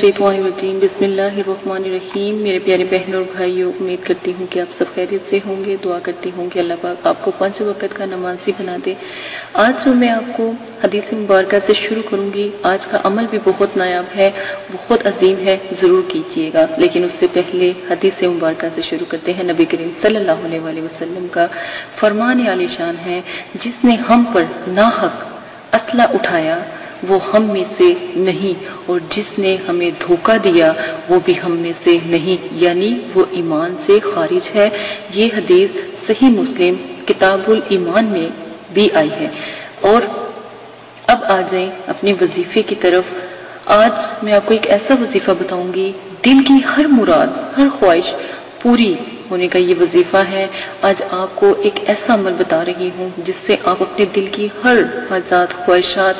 شیطان الرجیم، بسم اللہ الرحمن الرحیم۔ میرے پیارے بہن اور بھائیوں، امید کرتی ہوں کہ آپ سب خیریت سے ہوں گے۔ دعا کرتی ہوں کہ اللہ پاک آپ کو پانچ وقت کا نمازی بنا دے۔ آج جو میں آپ کو حدیث مبارکہ سے شروع کروں گی، آج کا عمل بھی بہت نایاب ہے، بہت عظیم ہے، ضرور کیجیے گا۔ لیکن اس سے پہلے حدیث مبارکہ سے شروع کرتے ہیں۔ نبی کریم صلی اللہ علیہ وسلم کا فرمان عالی شان ہے، جس نے ہم پر ناحق اسلحہ اٹھایا۔ وہ ہم میں سے نہیں اور جس نے ہمیں دھوکہ دیا، وہ بھی ہم میں سے نہیں۔ یعنی وہ ایمان سے خارج ہے۔ یہ حدیث صحیح مسلم کتاب الایمان میں بھی آئی ہے۔ اور اب آ جائیں اپنے وظیفے کی طرف۔ آج میں آپ کو ایک ایسا وظیفہ بتاؤں گی، دل کی ہر مراد، ہر خواہش پوری ہونے کا یہ وظیفہ ہے۔ آج آپ کو ایک ایسا عمل بتا رہی ہوں جس سے آپ اپنے دل کی ہر حاجات خواہشات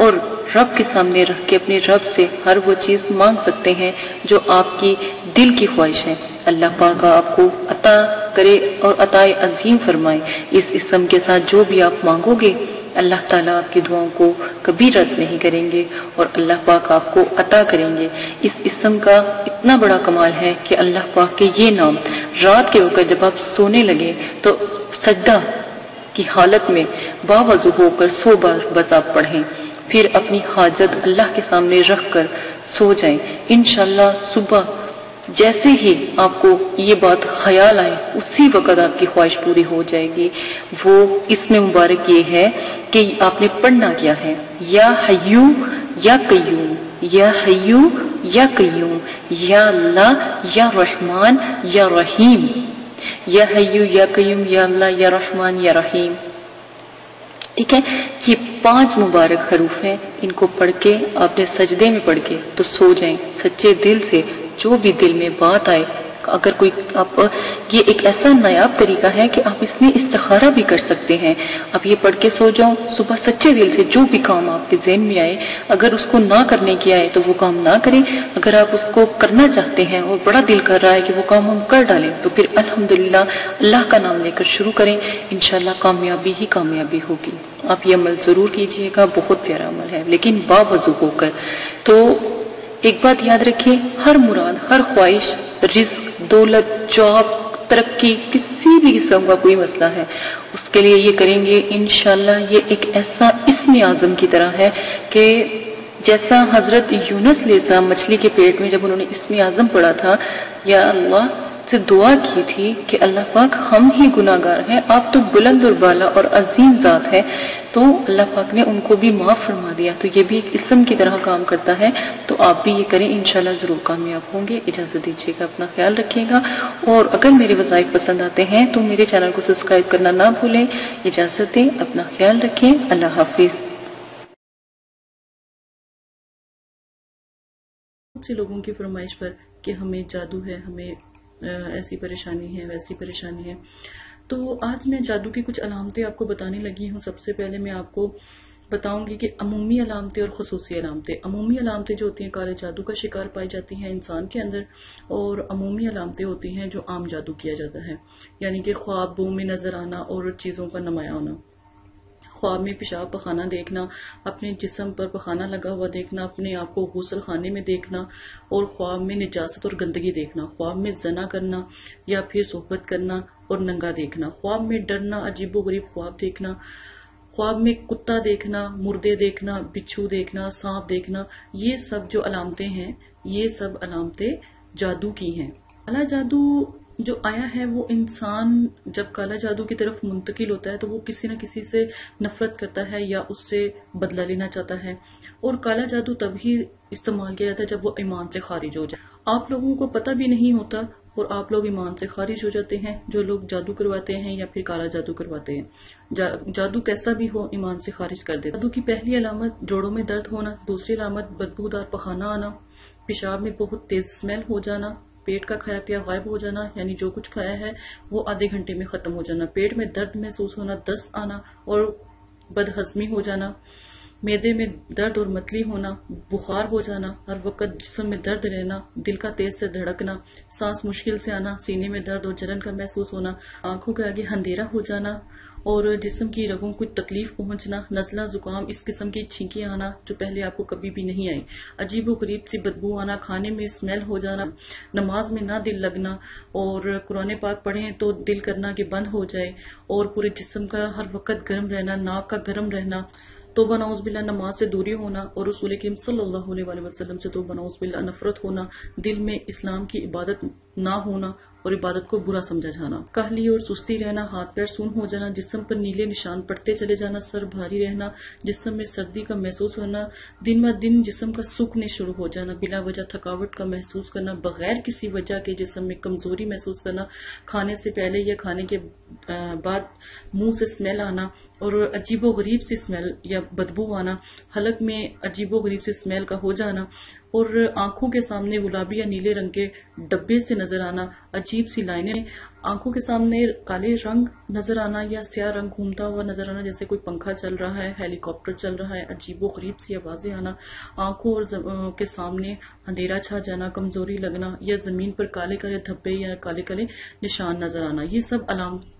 اور رب کے سامنے رکھ کے اپنے رب سے ہر وہ چیز مانگ سکتے ہیں جو آپ کی دل کی خواہش ہے۔ اللہ پاک آپ کو عطا کرے اور عطا عظیم فرمائے۔ اس اسم کے ساتھ جو بھی آپ مانگو گے، اللہ تعالیٰ آپ کی دعاؤں کو کبھی رد نہیں کریں گے اور اللہ پاک آپ کو عطا کریں گے۔ اس اسم کا اتنا بڑا کمال ہے کہ اللہ پاک کے یہ نام رات کے وقت جب آپ سونے لگے تو سجدہ کی حالت میں باوضو ہو کر سو بار بس آپ پڑھیں۔ پھر اپنی حاجت اللہ کے سامنے رکھ کر سو جائیں۔ انشاءاللہ صبح جیسے ہی آپ کو یہ بات خیال آئے، اسی وقت آپ کی خواہش پوری ہو جائے گی۔ وہ اس میں مبارک یہ ہے کہ آپ نے پڑھنا کیا ہے۔ یا حیو، یا قیوم، یا حیو، یا قیوم، یا اللہ، یا رحمان، یا رحیم۔ یا حیو، یا قیوم، یا اللہ، یا رحمان، یا رحیم۔ ٹھیک ہے؟ یہ پانچ مبارک حروف ہیں، ان کو پڑھ کے آپ نے سجدے میں پڑھ کے تو سو جائیں، سچے دل سے جو بھی دل میں بات آئے اگر کوئی آپ یہ ایک ایسا نایاب طریقہ ہے کہ آپ اس میں استخارہ بھی کر سکتے ہیں۔ آپ یہ پڑھ کے سو جاؤں، صبح سچے دل سے جو بھی کام آپ کے ذہن میں آئے، اگر اس کو نہ کرنے کی آئے تو وہ کام نہ کریں۔ اگر آپ اس کو کرنا چاہتے ہیں اور بڑا دل کر رہا ہے کہ وہ کام ہم کر ڈالیں، تو پھر الحمدللہ اللہ کا نام لے کر شروع کریں۔ انشاءاللہ کامیابی ہی کامیابی ہوگی۔ آپ یہ عمل ضرور کیجیے گا، بہت پیارا عمل ہے، لیکن باوضو ہو کر۔ تو ایک بات یاد رکھیں، ہر مراد، ہر خواہش، رزق دولت، جاب، ترقی، کسی بھی قسم کا کوئی مسئلہ ہے، اس کے لیے یہ کریں گے، انشاءاللہ یہ ایک ایسا اسم اعظم کی طرح ہے کہ جیسا حضرت یونس علیہ السلام مچھلی کے پیٹ میں جب انہوں نے اسم اعظم پڑھا تھا، یا اللہ سے دعا کی تھی کہ اللہ پاک ہم ہی گناہگار ہیں، آپ تو بلند اور بالا اور عظیم ذات ہے تو اللہ پاک نے ان کو بھی معاف فرما دیا۔ تو یہ بھی ایک اسم کی طرح کام کرتا ہے۔ تو آپ بھی یہ کریں، انشاءاللہ ضرور کامیاب ہوں گے۔ اجازت دیجیے گا، اپنا خیال رکھیے گا۔ اور اگر میرے وظائف پسند آتے ہیں تو میرے چینل کو سبسکرائب کرنا نہ بھولیں۔ اجازت دیں، اپنا خیال رکھیں۔ اللہ حافظ۔ بہت سے لوگوں کی فرمائش پر کہ ہمیں جادو ہے، ہمیں ایسی پریشانی ہے، ویسی پریشانی ہے۔ تو آج میں جادو کی کچھ علامتیں آپ کو بتانے لگی ہوں۔ سب سے پہلے میں آپ کو بتاؤں گی کہ عمومی علامتیں اور خصوصی علامتیں۔ عمومی علامتیں جو ہوتی ہیں، کالے جادو کا شکار پائی جاتی ہیں انسان کے اندر، اور عمومی علامتیں ہوتی ہیں جو عام جادو کیا جاتا ہے۔ یعنی کہ خواب میں نظر آنا اور چیزوں کا نمایاں ہونا۔ خواب میں پیشاب پخانہ دیکھنا، اپنے جسم پر پخانہ لگا ہوا دیکھنا، اپنے آپ کو غسل خانے میں دیکھنا، اور خواب میں نجاست اور گندگی دیکھنا، خواب میں زنا کرنا یا پھر صحبت کرنا اور ننگا دیکھنا، خواب میں ڈرنا، عجیب و غریب خواب دیکھنا، خواب میں کتا دیکھنا، مردے دیکھنا، بچھو دیکھنا، سانپ دیکھنا، یہ سب جو علامتیں ہیں، یہ سب علامتیں جادو کی ہیں۔ کالا جادو جو آیا ہے وہ انسان جب کالا جادو کی طرف منتقل ہوتا ہے تو وہ کسی نہ کسی سے نفرت کرتا ہے یا اس سے بدلہ لینا چاہتا ہے۔ اور کالا جادو تب ہی استعمال کیا جاتا ہے جب وہ ایمان سے خارج ہو جائے۔ آپ لوگوں کو پتہ بھی نہیں ہوتا اور آپ لوگ ایمان سے خارج ہو جاتے ہیں، جو لوگ جادو کرواتے ہیں یا پھر کالا جادو کرواتے ہیں۔ جادو کیسا بھی ہو، ایمان سے خارج کر دیتا جادو کی پہلی علامت جوڑوں میں درد ہونا، دوسری علامت بدبودار پخانہ آنا، پیشاب میں بہت تیز اسمیل ہو جانا پیٹ کا کھایا پیا غائب ہو جانا یعنی جو کچھ کھایا ہے، وہ آدھے گھنٹے میں ختم ہو جانا۔ پیٹ میں درد محسوس ہونا دست آنا اور بدہضمی ہو جانا۔ میدے میں درد اور متلی ہونا، بخار ہو جانا، ہر وقت جسم میں درد رہنا، دل کا تیز سے دھڑکنا، سانس مشکل سے آنا، سینے میں درد اور جلن کا محسوس ہونا، آنکھوں کے آگے اندھیرا ہو جانا اور جسم کی رگوں کو تکلیف پہنچنا، نزلہ زکام، اس قسم کی چھینکیں آنا جو پہلے آپ کو کبھی بھی نہیں آئی عجیب و غریب سی بدبو آنا، کھانے میں اسمیل ہو جانا، نماز میں نہ دل لگنا اور قرآن پاک پڑھیں تو دل کرنا کہ بند ہو جائے اور پورے جسم کا ہر وقت گرم رہنا، ناک کا گرم رہنا۔ توبہ نعوذ باللہ، نماز سے دوری ہونا اور رسول کریم صلی اللہ علیہ وسلم سے توبہ نعوذ باللہ، نفرت ہونا، دل میں اسلام کی عبادت نہ ہونا اور عبادت کو برا سمجھا جانا۔ کہلی اور سستی رہنا، ہاتھ پیر سون ہو جانا، جسم پر نیلے نشان پڑتے چلے جانا، سر بھاری رہنا، جسم میں سردی کا محسوس ہونا، دن ب دن جسم کا سوکھنے شروع ہو جانا، بلا وجہ تھکاوٹ کا محسوس کرنا، بغیر کسی وجہ کے جسم میں کمزوری محسوس کرنا، کھانے سے پہلے یا کھانے کے بعد منہ سے سمیل آنا اور عجیب و غریب سی سمیل یا بدبو آنا، حلق میں عجیب و غریب سی سمیل کا ہو جانا اور آنکھوں کے سامنے گلابی یا نیلے رنگ کے ڈبے سے نظر آنا، عجیب سی لائنیں، آنکھوں کے سامنے کالے رنگ نظر آنا یا سیاہ رنگ گھومتا ہوا نظر آنا جیسے کوئی پنکھا چل رہا ہے ہیلی کاپٹر چل رہا ہے، عجیب و غریب سی آوازیں آنا، آنکھوں اور کے سامنے اندھیرا چھا جانا، کمزوری لگنا یا زمین پر کالے کالے دھبے یا کالے کالے نشان نظر آنا، یہ سب علامت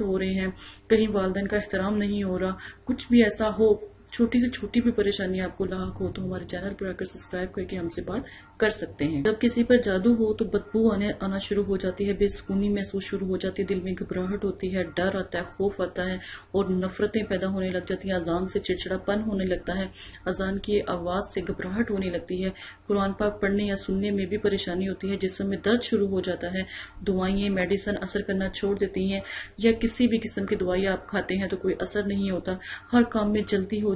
ہو رہے ہیں۔ کہیں والدین کا احترام نہیں ہو رہا۔ کچھ بھی ایسا ہو چھوٹی سے چھوٹی بھی پریشانی آپ کو لاحق ہو تو ہمارے چینل پر آ کر سبسکرائب کر کے ہم سے بات کر سکتے ہیں۔ جب کسی پر جادو ہو تو بدبو آنے آنا شروع ہو جاتی ہے، بے سکونی محسوس شروع ہو جاتی ہے، دل میں گھبراہٹ ہوتی ہے، ڈر آتا ہے، خوف آتا ہے اور نفرتیں پیدا ہونے لگ جاتی ہیں، اذان سے چڑچڑا پن ہونے لگتا ہے، اذان کی آواز سے گھبراہٹ ہونے لگتی ہے۔ قرآن پاک پڑھنے یا سننے میں بھی پریشانی ہوتی ہے جسم میں درد شروع ہو جاتا ہے۔ دوائیں میڈیسن اثر کرنا چھوڑ دیتی ہیں یا کسی بھی قسم کی دوائی آپ کھاتے ہیں تو کوئی اثر نہیں ہوتا۔ ہر کام میں جلدی ہو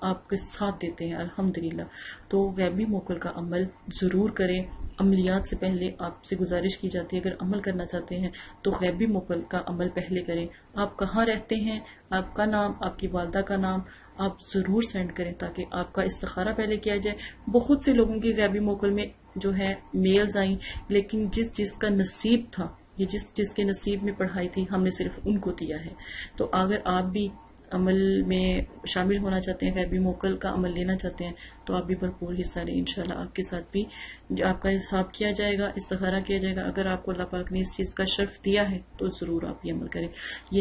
آپ کے ساتھ دیتے ہیں، الحمدللہ۔ تو غیبی موکل کا عمل ضرور کریں۔ عملیات سے پہلے آپ سے گزارش کی جاتی ہے، اگر عمل کرنا چاہتے ہیں تو غیبی موکل کا عمل پہلے کریں۔ آپ کہاں رہتے ہیں؟ آپ کا نام، آپ کی والدہ کا نام آپ ضرور سینڈ کریں تاکہ آپ کا استخارہ پہلے کیا جائے۔ بہت سے لوگوں کی غیبی موکل میں جو ہے میلز آئیں، لیکن جس جس کا نصیب تھا، یہ جس جس کے نصیب میں پڑھائی تھی، ہم نے صرف ان کو دیا ہے۔ تو اگر آپ بھی عمل میں شامل ہونا چاہتے ہیں، غیبی موکل کا عمل لینا چاہتے ہیں، تو آپ بھی بھرپور حصہ لیں۔ انشاءاللہ آپ کے ساتھ بھی آپ کا حساب کیا جائے گا، استخارہ کیا جائے گا۔ اگر آپ کو اللہ پاک نے اس چیز کا شرف دیا ہے، تو ضرور آپ یہ عمل کریں۔ یہ